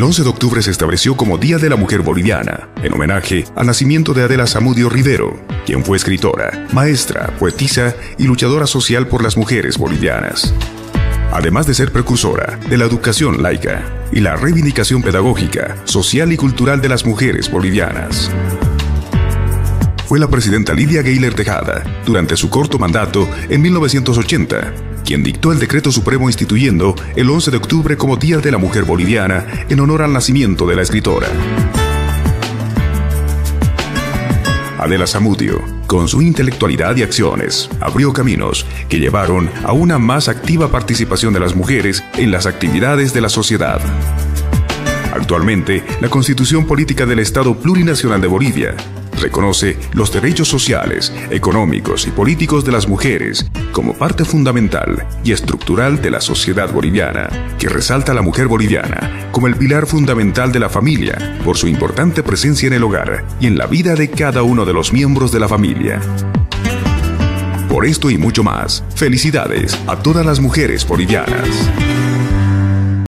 El 11 de octubre se estableció como Día de la Mujer Boliviana, en homenaje al nacimiento de Adela Zamudio Rivero, quien fue escritora, maestra, poetisa y luchadora social por las mujeres bolivianas. Además de ser precursora de la educación laica y la reivindicación pedagógica, social y cultural de las mujeres bolivianas fue la presidenta Lidia Gayler Tejada, durante su corto mandato en 1980, quien dictó el decreto supremo instituyendo el 11 de octubre como Día de la Mujer Boliviana en honor al nacimiento de la escritora. Adela Zamudio, con su intelectualidad y acciones, abrió caminos que llevaron a una más activa participación de las mujeres en las actividades de la sociedad. Actualmente, la Constitución Política del Estado Plurinacional de Bolivia reconoce los derechos sociales, económicos y políticos de las mujeres como parte fundamental y estructural de la sociedad boliviana, que resalta a la mujer boliviana como el pilar fundamental de la familia por su importante presencia en el hogar y en la vida de cada uno de los miembros de la familia. Por esto y mucho más, felicidades a todas las mujeres bolivianas.